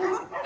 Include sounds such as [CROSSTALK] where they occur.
Come [LAUGHS] on.